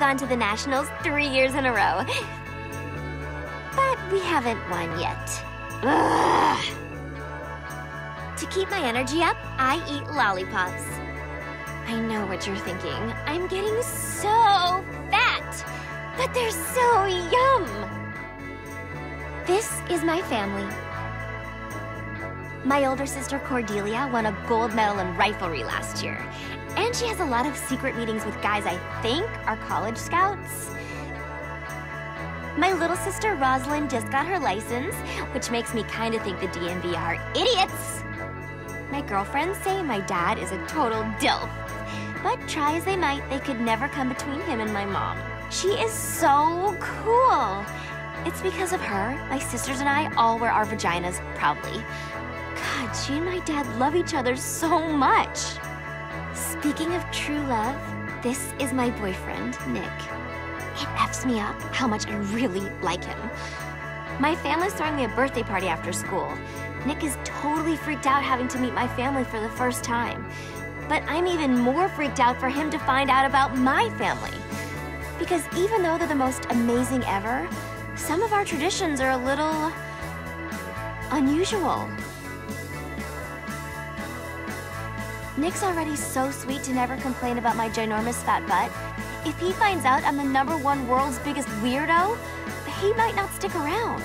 gone to the Nationals three years in a row. But we haven't won yet. Ugh. To keep my energy up, I eat lollipops. I know what you're thinking. I'm getting so fat, but they're so yum. This is my family. My older sister Cordelia won a gold medal in riflery last year. And she has a lot of secret meetings with guys I think are college scouts. My little sister Rosalind just got her license, which makes me kind of think the DMV are idiots. My girlfriends say my dad is a total dilf. But try as they might, they could never come between him and my mom. She is so cool. It's because of her, my sisters and I all wear our vaginas proudly. God, she and my dad love each other so much. Speaking of true love, this is my boyfriend, Nick. It F's me up how much I really like him. My family's throwing me a birthday party after school. Nick is totally freaked out having to meet my family for the first time. But I'm even more freaked out for him to find out about my family. Because even though they're the most amazing ever, some of our traditions are a little... unusual. Nick's already so sweet to never complain about my ginormous fat butt. If he finds out I'm the number one world's biggest weirdo, he might not stick around.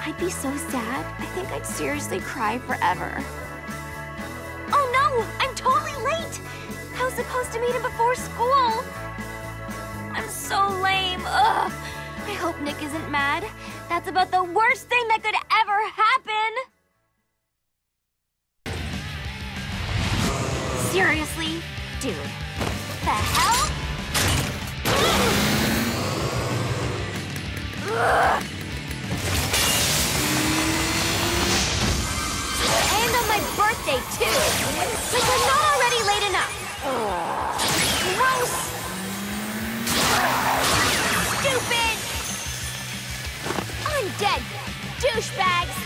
I'd be so sad. I think I'd seriously cry forever. Oh no! I'm totally late! I was supposed to meet him before school. I'm so lame. Ugh. I hope Nick isn't mad. That's about the worst thing that could ever happen. Seriously? Dude. The hell? And on my birthday, too! Like we're not already late enough! Gross! Stupid! Undead douchebags!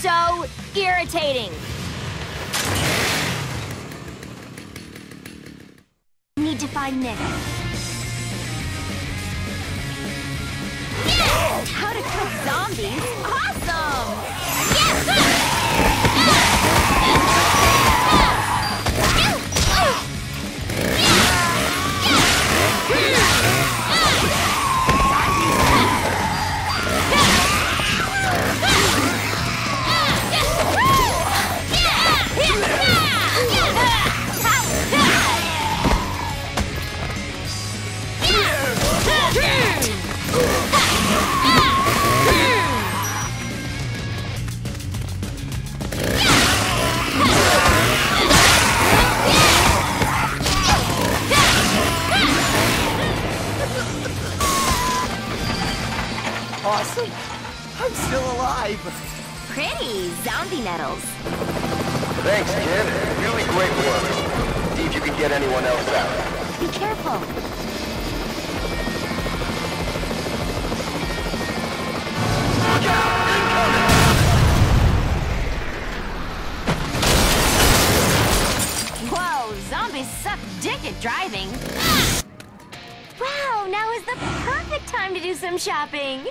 So irritating. Need to find Nick. Yes! How to cook zombies? Awesome! Awesome! I'm still alive! Pretty zombie nettles. Thanks, kid. Really great work. See if you can get anyone else out. Be careful. Look out! Incoming! Whoa, zombies suck dick at driving. Ah! Wow, now is the perfect time to do some shopping.